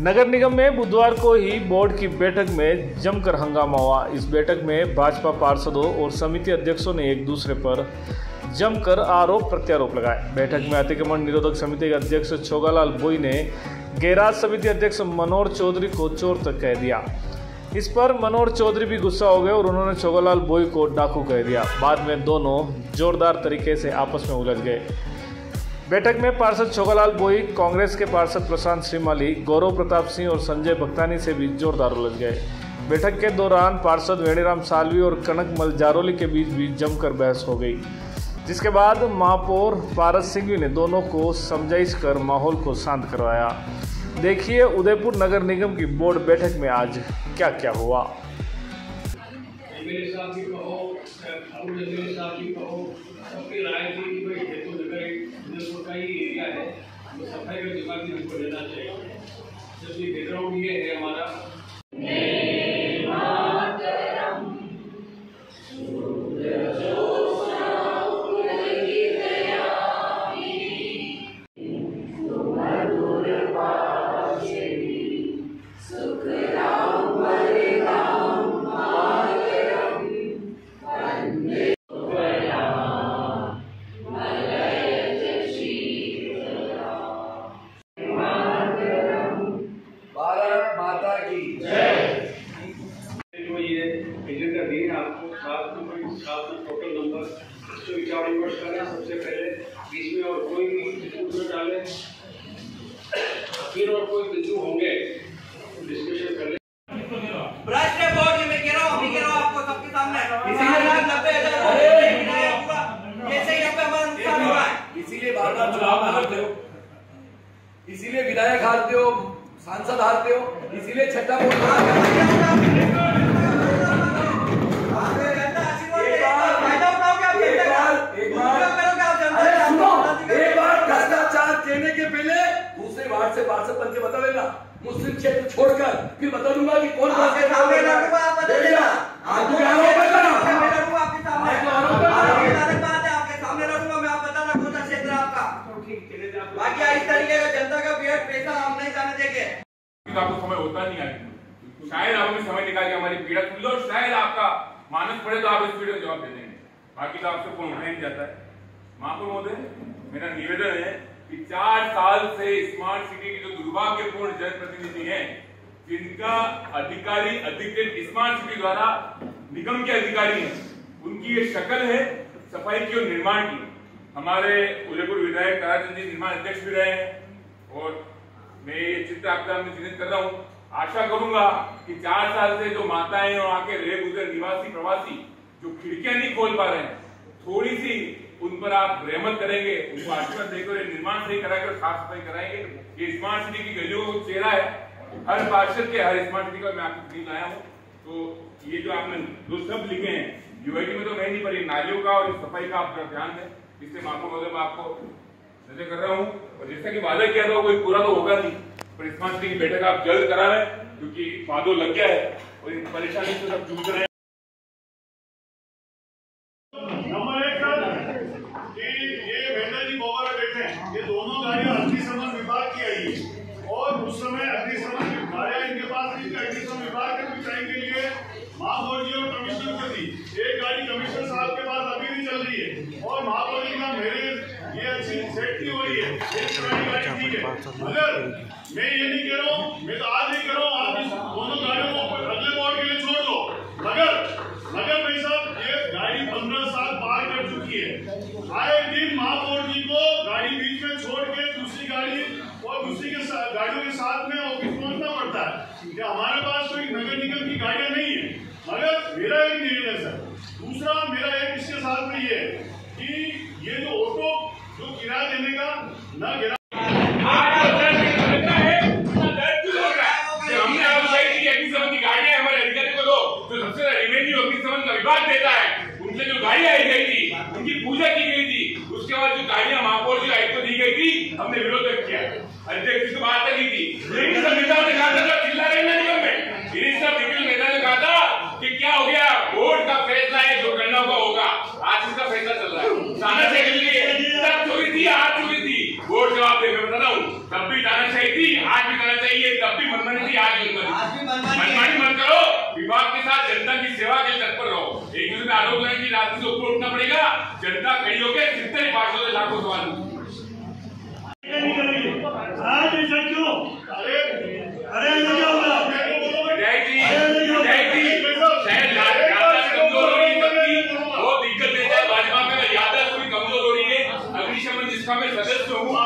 नगर निगम में बुधवार को ही बोर्ड की बैठक में जमकर हंगामा हुआ। इस बैठक में भाजपा पार्षदों और समिति अध्यक्षों ने एक दूसरे पर जमकर आरोप प्रत्यारोप लगाए। बैठक में अतिक्रमण निरोधक समिति के अध्यक्ष छोगालाल बोई ने गैराज समिति अध्यक्ष मनोहर चौधरी को चोर तक कह दिया। इस पर मनोहर चौधरी भी गुस्सा हो गए और उन्होंने छोगालाल बोई को डाकू कह दिया। बाद में दोनों जोरदार तरीके से आपस में उलझ गए। बैठक में पार्षद छोगालाल बोई, कांग्रेस के पार्षद प्रशांत श्रीमाली, गौरव प्रताप सिंह और संजय भक्तानी से भी जोरदार उलझ गए। बैठक के दौरान पार्षद वेणीराम सालवी और कनक मल जारोली के बीच भी जमकर बहस हो गई। जिसके बाद महापौर पारस सिंघवी ने दोनों को समझाइश कर माहौल को शांत करवाया। देखिए उदयपुर नगर निगम की बोर्ड बैठक में आज क्या क्या हुआ साहब भी कहो भी कहो, सबकी राय थी कि भाई उदयपुर का ही एरिया है तो सफ़ाई का दिमाग भी हमको लेना चाहिए। जबकि बैकग्राउंड ये है हमारा। सबसे पहले बीच में और कोई न डालें फिर और कोई बिंदु होंगे। तो आपको समय होता नहीं आज शायद आपने समय निकाल के हमारी पीड़ा सुन लो और शायद आपका मानस पड़े तो आप इस पीड़ा जवाब दे देंगे। बाकी तो आपसे फ़ोन उठाया नहीं जाता है। महापौर महोदय मेरा निवेदन है कि चार साल से स्मार्ट सिटी की जो दुर्भाग्यपूर्ण जनप्रतिनिधि हैं, जिनका अधिकारी, अधिकृत स्मार्ट सिटी द्वारा निगम के अधिकारी हैं, उनकी ये शक्ल है सफ़ाई की और निर्माण की। हमारे उदयपुर विधायक ताराचंद जी निर्माण अध्यक्ष भी रहे हैं और मैं ये चित्र आपके सामने चिन्हित कर रहा हूँ। आशा करूँगा कि चार साल से जो माताएँ और आके रहे गुजर निवासी प्रवासी, जो खिड़कियाँ नहीं खोल पा रहे हैं थोड़ी सी उन पर आप रहमत करेंगे, उनको आशीर्वाद देकर निर्माण सही कराएँगे साफ़ सफ़ाई कराएँगे। ये स्मार्ट सिटी की गलियों का चेहरा है। हर पार्षद के हर स्मार्ट सिटी का मैं आपको स्क्रीन लाया हूँ। तो ये जो आपने दो शब्द लिखे हैं यूआईटी में तो नहीं, पर नालियों का और सफ़ाई का आप जरा ध्यान दें इससे माफो महोदय मैं आपको नज़र कर रहा हूँ, और जैसा कि वादा किया था कोई पूरा तो होगा नहीं। पर स्मार्ट सिटी की बैठक आप जल्द करा रहे क्योंकि वादो लग गया है और इन परेशानी से सब जूझ रहे हैं। में है और उस अग्निशमन की लिए। और कमिश्नर को दी एक गाड़ी कमिश्नर साहब के पास अभी भी चल रही है। और महापौर जी का मेरे चुकी है आए दिन महापौर जी को गाड़ी बीच में छोड़ के दूसरी गाड़ी और दूसरी के साथ में पहुँचना पड़ता है हमारे पास कोई नगर निगम की गाड़ियाँ नहीं है मगर मेरा एक निवेदन है सर दूसरा मेरा एक इसके साथ में ये है कि ये जो ऑटो जो किराया देने का न गिरा हमने आपको कही थी कि अग्निशमन की गाड़ियाँ हमारे अधिकारी को दो जो सबसे ज़्यादा रेवेन्यू अग्निशमन का विभाग देता है उनसे जो गाड़ियाँ आई गई थी उनकी पूजा की गई थी उसके बाद जो गाड़ियाँ महापौर जी आयुक्त दी गई थी हमने विरोध किया अध्यक्ष की बात की भी आज भी करना चाहिए तब भी मनमानी थी आज भी मनमानी मत करो। विभाग के साथ जनता की सेवा के लिए तत्पर रहो। एक दूसरे आरोप लगाने की राजनीति से ऊपर तो उठना पड़ेगा। जनता कई लोग जितने भी पास होते लाखों सवाल आज जिसका मैं सदस्य हूँ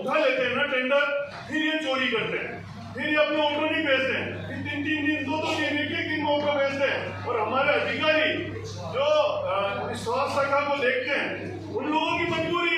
उठा लेते हैं ना टेंडर फिर ये चोरी करते हैं। फिर ये अपने ऑटो नहीं बेचते हैं। तीन तीन दिन दो दो महीने के दिन में ऑटो बेचते हैं। और हमारे अधिकारी जो इस स्वास्थ्य शाखा को देखते हैं, उन लोगों की मजबूरी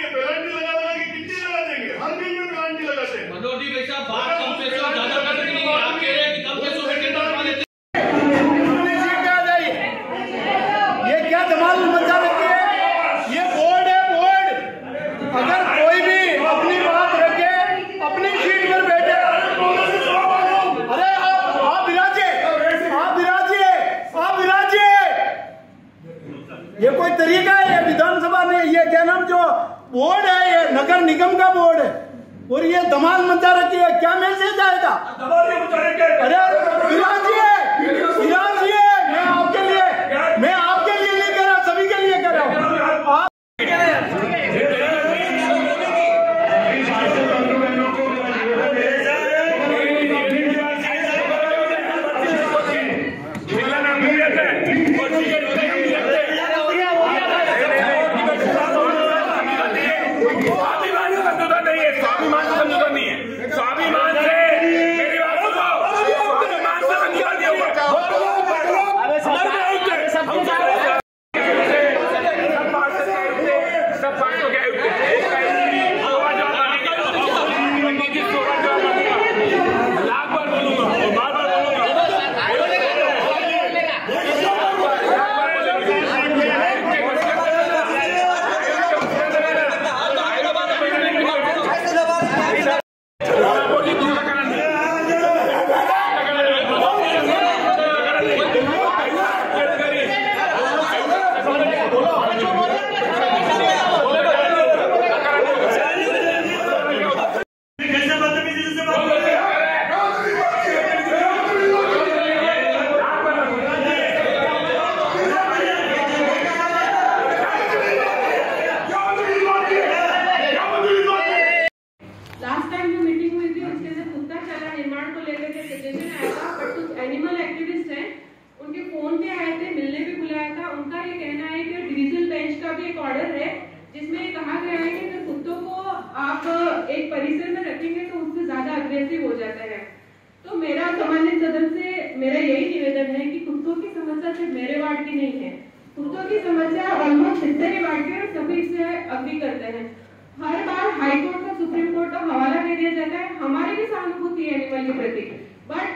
और ये दमाल मचा रखी है क्या मैसेज आएगा अरे विराजी है एक परिसर में रखेंगे तो उससे ज़्यादा अग्रेसिव हो जाता है। तो मेरा सामान्य सदन से मेरा यही निवेदन है कि कुत्तों की समस्या सिर्फ़ मेरे वार्ड की नहीं है। कुत्तों की समस्या ऑलमोस्ट जितने भी वार्ड के सभी इससे अग्री करते हैं। हर बार हाई कोर्ट का सुप्रीम कोर्ट का हवाला दे दिया जाता है। हमारी भी सहानुभूति है एनिमल के प्रति। बट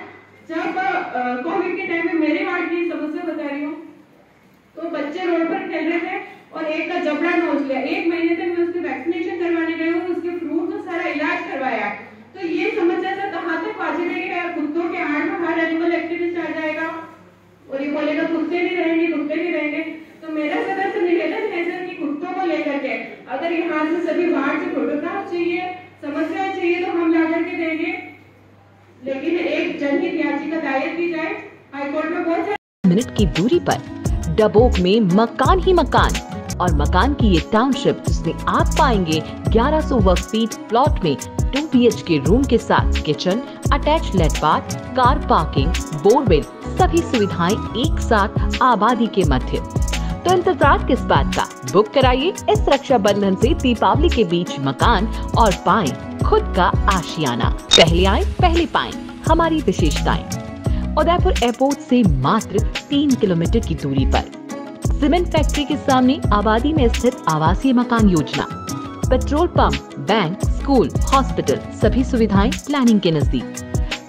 जब कोविड के टाइम में मेरे वार्ड की समस्या बता रही हूँ तो बच्चे रोड पर खेल रहे थे और एक का जबड़ा नोच लिया। एक महीने तक मैं उसके वैक्सीनेशन करवाने गई और उसके फ्रूट इलाज करवाया। तो ये समस्या से कहाँ तक बाजी रहेगी यार कुत्तों के आड़ में हर एनिमल एक्टिविस्ट आ जाएगा। और ये बोलेगा कुत्ते नहीं रहेंगे कुत्ते नहीं रहेंगे। तो मेरा सदन से निवेदन है सर कि कुत्तों को लेकर के अगर यहाँ से सभी वार्ड से फोटोग्राफ चाहिए, समस्या चाहिए तो हम ला करके देंगे। लेकिन एक जनहित याचिका दायर की जाए हाईकोर्ट में बहुत मिनट की दूरी पर, डबोक में मकान ही मकान। और मकान की ये टाउनशिप जिसमें आप पाएँगे 1100 वर्ग फीट प्लॉट में 2 बीएच के रूम के साथ kitchen attach late bath car parking borewell सभी सुविधाएँ एक साथ आबादी के मध्य। तो इंतज़ार किस बात का? बुक कराइए इस रक्षाबंधन से दीपावली के बीच मकान और पाए खुद का आशियाना। पहले आए, पहले पाए हमारी विशेषताएँ। उदयपुर एयरपोर्ट से मात्र तीन किलोमीटर की दूरी पर। सीमेंट फैक्ट्री के सामने आबादी में स्थित आवासीय मकान योजना। Petrol pump, bank, school, hospital, सभी सुविधाएँ प्लानिंग के नज़दीक।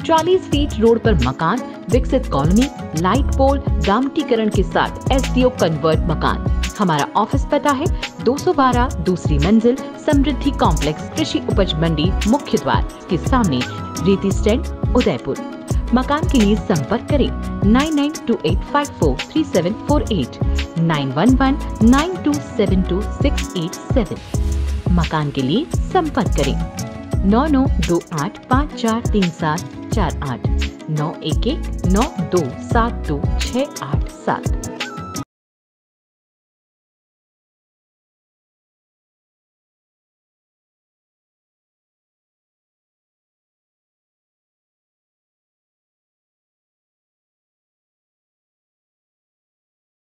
40 फीट रोड पर मकान, विकसित कॉलोनी लाइट पोल डामटीकरण के साथ एस कन्वर्ट मकान। हमारा ऑफ़िस पता है 212 दूसरी मंजिल, समृद्धि कॉम्प्लेक्स कृषि उपज मंडी, मुख्य द्वार के सामने, रीति स्टैंड उदयपुर। मकान के लिए संपर्क करें। Nine nine two eight five four three seven four eight nine one one nine two seven two six eight seven मकान के लिए संपर्क करें। नौ नौ दो आठ पाँच चार तीन सात चार आठ। नौ एक एक नौ दो सात दो छः आठ सात।